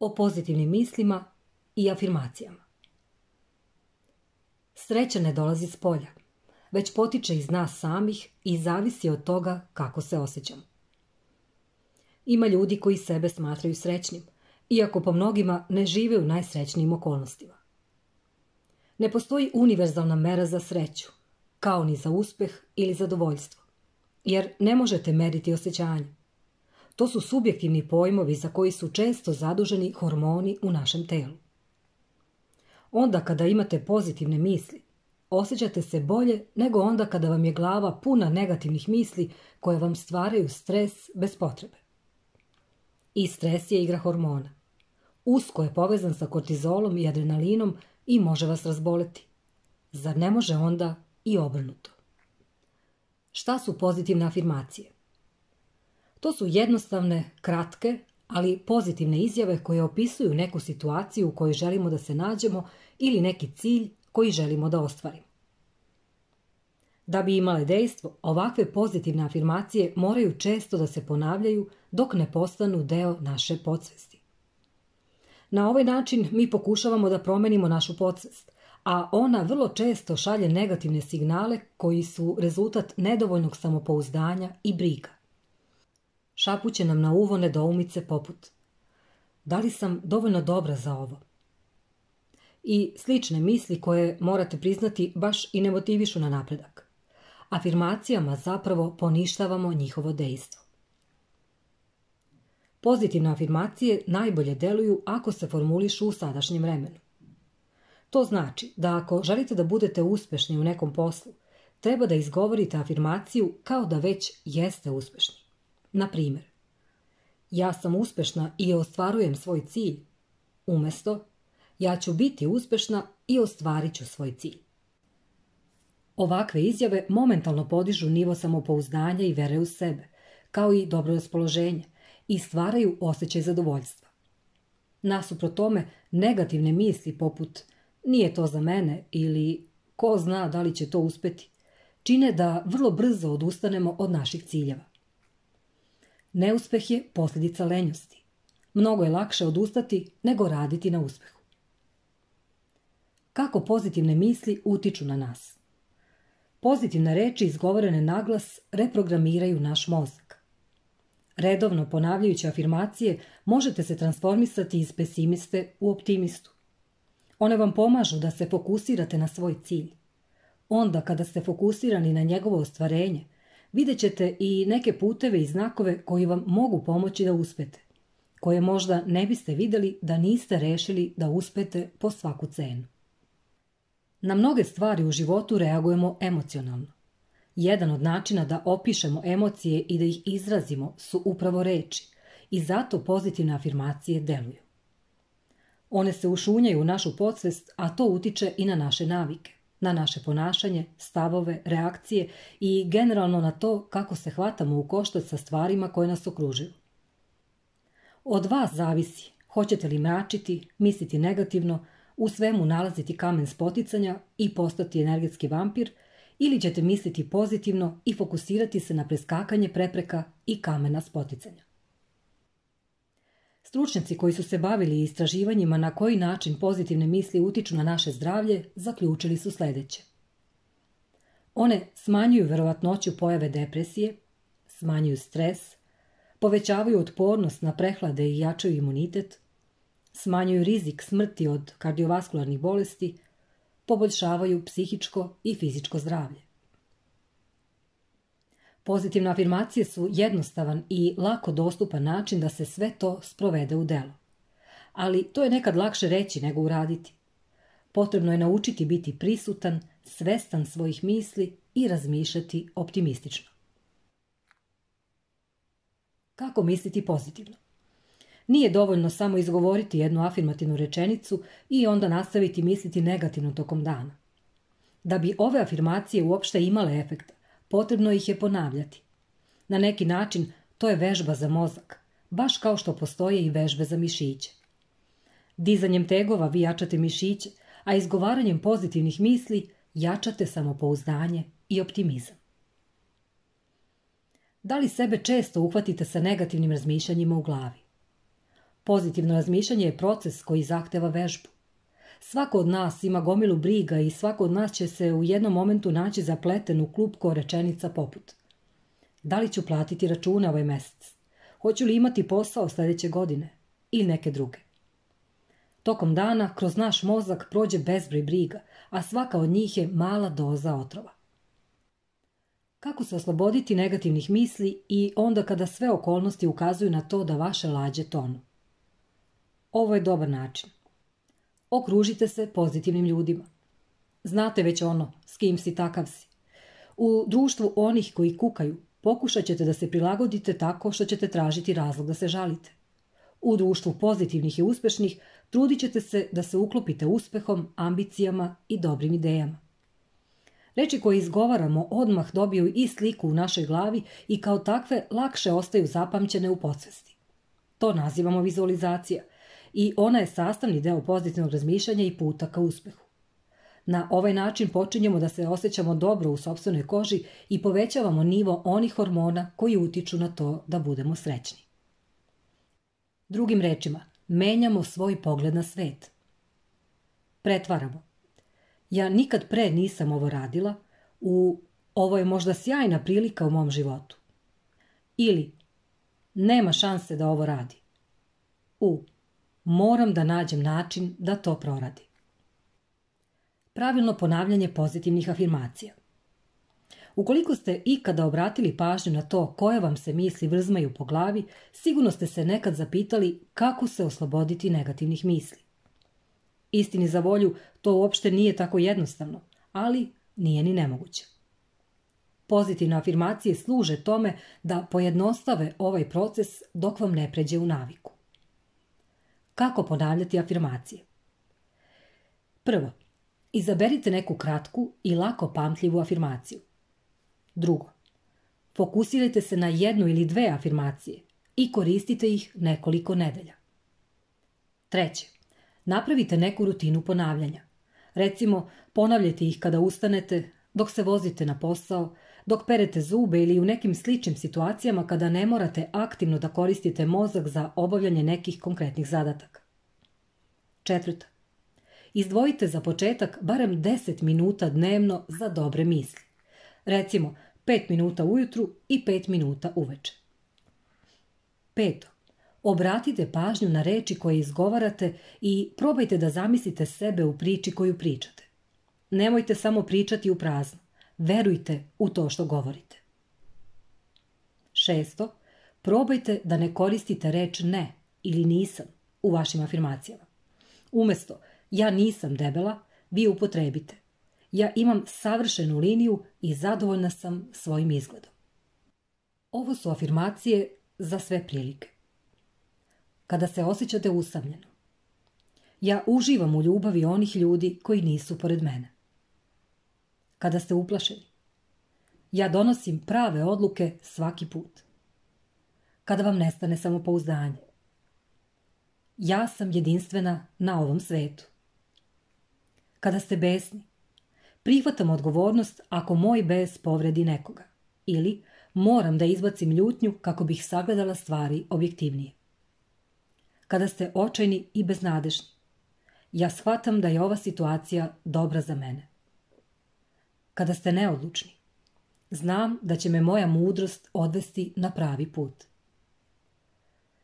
o pozitivnim mislima i afirmacijama. Sreća ne dolazi s polja, već potiče iz nas samih i zavisi od toga kako se osjećamo. Ima ljudi koji sebe smatraju srećnim, iako po mnogima ne žive u najsrećnijim okolnostima. Ne postoji univerzalna mera za sreću, kao ni za uspeh ili zadovoljstvo, jer ne možete meriti osjećanje. To su subjektivni pojmovi za koji su često zaduženi hormoni u našem telu. Onda kada imate pozitivne misli, osjećate se bolje nego onda kada vam je glava puna negativnih misli koje vam stvaraju stres bez potrebe. I stres je igra hormona. Usko je povezan sa kortizolom i adrenalinom i može vas razboleti. Zar ne može onda i obrnuto? Šta su pozitivne afirmacije? To su jednostavne, kratke, ali pozitivne izjave koje opisuju neku situaciju u kojoj želimo da se nađemo ili neki cilj koji želimo da ostvarimo. Da bi imale dejstvo, ovakve pozitivne afirmacije moraju često da se ponavljaju dok ne postanu deo naše podsvesti. Na ovaj način mi pokušavamo da promenimo našu podsvest, a ona vrlo često šalje negativne signale koji su rezultat nedovoljnog samopouzdanja i briga. Šapuće nam na uvo nedoumice poput Da li sam dovoljno dobra za ovo? I slične misli koje morate priznati baš i ne motivišu na napredak. Afirmacijama zapravo poništavamo njihovo dejstvo. Pozitivne afirmacije najbolje deluju ako se formulišu u sadašnjem vremenu. To znači da ako želite da budete uspešni u nekom poslu, treba da izgovorite afirmaciju kao da već jeste uspešni. Na primjer, ja sam uspešna i ostvarujem svoj cilj, umjesto ja ću biti uspešna i ostvarit ću svoj cilj. Ovakve izjave momentalno podižu nivo samopouzdanja i vere u sebe, kao i dobro raspoloženje, i stvaraju osjećaj zadovoljstva. Nasuprot tome, negativne misli poput nije to za mene ili ko zna da li će to uspeti, čine da vrlo brzo odustanemo od naših ciljeva. Neuspeh je posljedica lenjosti. Mnogo je lakše odustati nego raditi na uspjehu. Kako pozitivne misli utiču na nas? Pozitivne reči izgovorene naglas reprogramiraju naš mozak. Redovno ponavljajući afirmacije možete se transformisati iz pesimiste u optimistu. One vam pomažu da se fokusirate na svoj cilj. Onda kada ste fokusirani na njegovo ostvarenje, vidjet ćete i neke puteve i znakove koji vam mogu pomoći da uspete, koje možda ne biste vidjeli da niste rešili da uspete po svaku cenu. Na mnoge stvari u životu reagujemo emocionalno. Jedan od načina da opišemo emocije i da ih izrazimo su upravo reči i zato pozitivne afirmacije deluju. One se ušunjaju u našu podsvest, a to utiče i na naše navike na naše ponašanje, stavove, reakcije i generalno na to kako se hvatamo u koštac sa stvarima koje nas okružuju. Od vas zavisi hoćete li mračiti, misliti negativno, u svemu nalaziti kamen spoticanja i postati energetski vampir ili ćete misliti pozitivno i fokusirati se na preskakanje prepreka i kamena spoticanja. Stručnjaci koji su se bavili istraživanjima na koji način pozitivne misli utiču na naše zdravlje, zaključili su sljedeće. One smanjuju verovatnoću pojave depresije, smanjuju stres, povećavaju otpornost na prehlade i jačaju imunitet, smanjuju rizik smrti od kardiovaskularnih bolesti, poboljšavaju psihičko i fizičko zdravlje. Pozitivne afirmacije su jednostavan i lako dostupan način da se sve to sprovede u delo. Ali to je nekad lakše reći nego uraditi. Potrebno je naučiti biti prisutan, svestan svojih misli i razmišljati optimistično. Kako misliti pozitivno? Nije dovoljno samo izgovoriti jednu afirmativnu rečenicu i onda nastaviti misliti negativno tokom dana. Da bi ove afirmacije uopšte imale efekta, Potrebno ih je ponavljati. Na neki način to je vežba za mozak, baš kao što postoje i vežbe za mišiće. Dizanjem tegova vi jačate mišiće, a izgovaranjem pozitivnih misli jačate samopouzdanje i optimizam. Da li sebe često uhvatite sa negativnim razmišljanjima u glavi? Pozitivno razmišljanje je proces koji zahteva vežbu. Svako od nas ima gomilu briga i svako od nas će se u jednom momentu naći zapleten u klupko rečenica poput. Da li ću platiti račune ovaj mesec? Hoću li imati posao sljedeće godine? I neke druge. Tokom dana kroz naš mozak prođe bezbroj briga, a svaka od njih je mala doza otrova. Kako se osloboditi negativnih misli i onda kada sve okolnosti ukazuju na to da vaše lađe tonu? Ovo je dobar način. Okružite se pozitivnim ljudima. Znate već ono, s kim si takav si. U društvu onih koji kukaju, pokušat ćete da se prilagodite tako što ćete tražiti razlog da se žalite. U društvu pozitivnih i uspešnih trudit ćete se da se uklopite uspehom, ambicijama i dobrim idejama. Reči koje izgovaramo odmah dobiju i sliku u našoj glavi i kao takve lakše ostaju zapamćene u podsvesti. To nazivamo vizualizacija i ona je sastavni deo pozitivnog razmišljanja i puta ka uspehu. Na ovaj način počinjemo da se osjećamo dobro u sobstvenoj koži i povećavamo nivo onih hormona koji utiču na to da budemo srećni. Drugim rečima, menjamo svoj pogled na svet. Pretvaramo. Ja nikad pre nisam ovo radila, u ovo je možda sjajna prilika u mom životu. Ili nema šanse da ovo radi. U moram da nađem način da to proradi. Pravilno ponavljanje pozitivnih afirmacija. Ukoliko ste ikada obratili pažnju na to koje vam se misli vrzmaju po glavi, sigurno ste se nekad zapitali kako se osloboditi negativnih misli. Istini za volju, to uopšte nije tako jednostavno, ali nije ni nemoguće. Pozitivne afirmacije služe tome da pojednostave ovaj proces dok vam ne pređe u naviku. Kako ponavljati afirmacije? Prvo, izaberite neku kratku i lako pamtljivu afirmaciju. Drugo, fokusirajte se na jednu ili dve afirmacije i koristite ih nekoliko nedelja. Treće, napravite neku rutinu ponavljanja. Recimo, ponavljajte ih kada ustanete, dok se vozite na posao, dok perete zube ili u nekim sličnim situacijama kada ne morate aktivno da koristite mozak za obavljanje nekih konkretnih zadataka. Četvrta. Izdvojite za početak barem 10 minuta dnevno za dobre misli. Recimo, 5 minuta ujutru i 5 minuta uveče. Peto. Obratite pažnju na reči koje izgovarate i probajte da zamislite sebe u priči koju pričate. Nemojte samo pričati u prazno. Verujte u to što govorite. Šesto, probajte da ne koristite reč ne ili nisam u vašim afirmacijama. Umjesto ja nisam debela, vi upotrebite. Ja imam savršenu liniju i zadovoljna sam svojim izgledom. Ovo su afirmacije za sve prilike. Kada se osjećate usamljeno. Ja uživam u ljubavi onih ljudi koji nisu pored mene kada ste uplašeni. Ja donosim prave odluke svaki put. Kada vam nestane samopouzdanje. Ja sam jedinstvena na ovom svetu. Kada ste besni, prihvatam odgovornost ako moj bes povredi nekoga. Ili moram da izbacim ljutnju kako bih sagledala stvari objektivnije. Kada ste očajni i beznadežni, ja shvatam da je ova situacija dobra za mene kada ste neodlučni. Znam da će me moja mudrost odvesti na pravi put.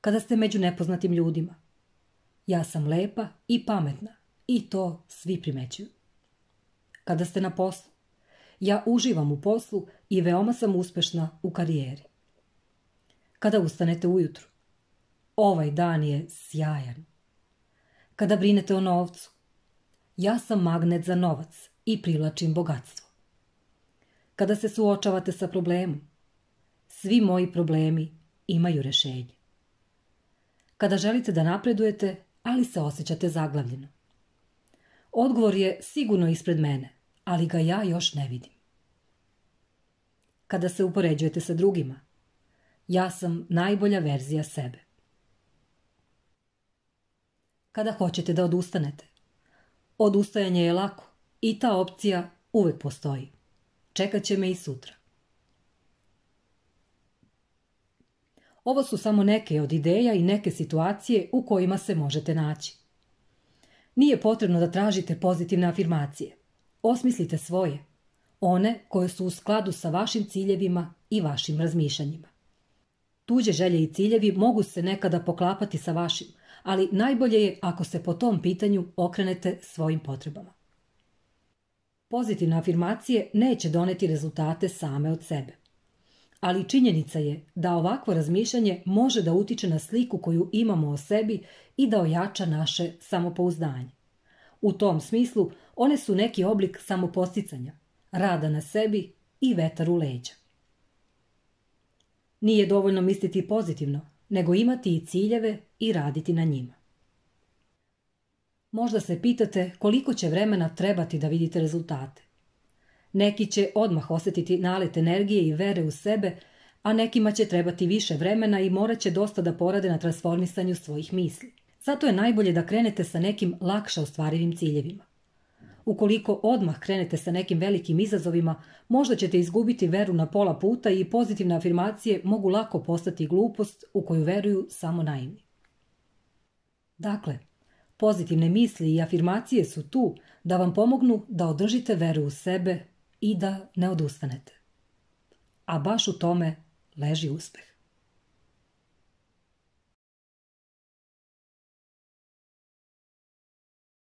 Kada ste među nepoznatim ljudima. Ja sam lepa i pametna i to svi primećuju. Kada ste na poslu. Ja uživam u poslu i veoma sam uspešna u karijeri. Kada ustanete ujutru. Ovaj dan je sjajan. Kada brinete o novcu. Ja sam magnet za novac i privlačim bogatstvo kada se suočavate sa problemom. Svi moji problemi imaju rešenje. Kada želite da napredujete, ali se osjećate zaglavljeno. Odgovor je sigurno ispred mene, ali ga ja još ne vidim. Kada se upoređujete sa drugima, ja sam najbolja verzija sebe. Kada hoćete da odustanete, odustajanje je lako i ta opcija uvek postoji. Čekat će me i sutra. Ovo su samo neke od ideja i neke situacije u kojima se možete naći. Nije potrebno da tražite pozitivne afirmacije. Osmislite svoje, one koje su u skladu sa vašim ciljevima i vašim razmišljanjima. Tuđe želje i ciljevi mogu se nekada poklapati sa vašim, ali najbolje je ako se po tom pitanju okrenete svojim potrebama. Pozitivne afirmacije neće doneti rezultate same od sebe. Ali činjenica je da ovakvo razmišljanje može da utiče na sliku koju imamo o sebi i da ojača naše samopouzdanje. U tom smislu one su neki oblik samoposticanja, rada na sebi i vetar u leđa. Nije dovoljno misliti pozitivno, nego imati i ciljeve i raditi na njima. Možda se pitate koliko će vremena trebati da vidite rezultate. Neki će odmah osjetiti nalet energije i vere u sebe, a nekima će trebati više vremena i morat će dosta da porade na transformisanju svojih misli. Zato je najbolje da krenete sa nekim lakše ostvarivim ciljevima. Ukoliko odmah krenete sa nekim velikim izazovima, možda ćete izgubiti veru na pola puta i pozitivne afirmacije mogu lako postati glupost u koju veruju samo naivni. Dakle, pozitivne misli i afirmacije su tu da vam pomognu da održite veru u sebe i da ne odustanete. A baš u tome leži uspeh.